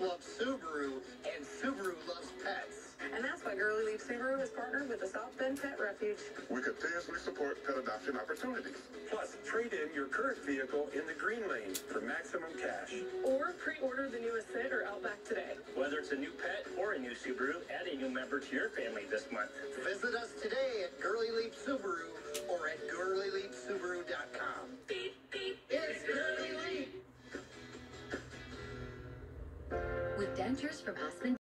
love Subaru, and Subaru loves pets. And that's why Gurley Leep Subaru has partnered with the South Bend Pet Refuge. We continuously support pet adoption opportunities. Plus, trade in your current vehicle in the green lane for maximum cash. Or pre-order the newest Fit or Outback today. Whether it's a new pet or a new Subaru, add a new member to your family this month. Visit us today at Gurley Leep Subaru With dentures from Aspen